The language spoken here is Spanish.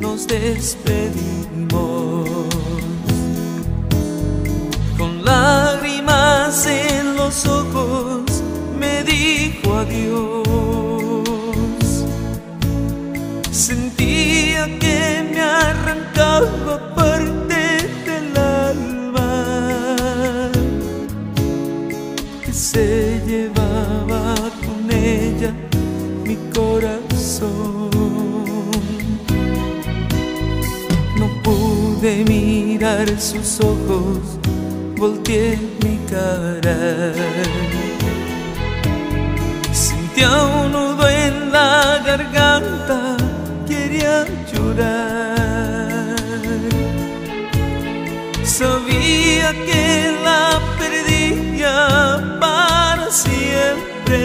nos despedimos. Con lágrimas en los ojos me dijo adiós. Sentía que me arrancaba parte del alma que se llevaba con ella mi corazón. No pude mirar sus ojos, volteé mi cara. Sentía un nudo en la garganta, quería llorar. Sabía que la perdía para siempre,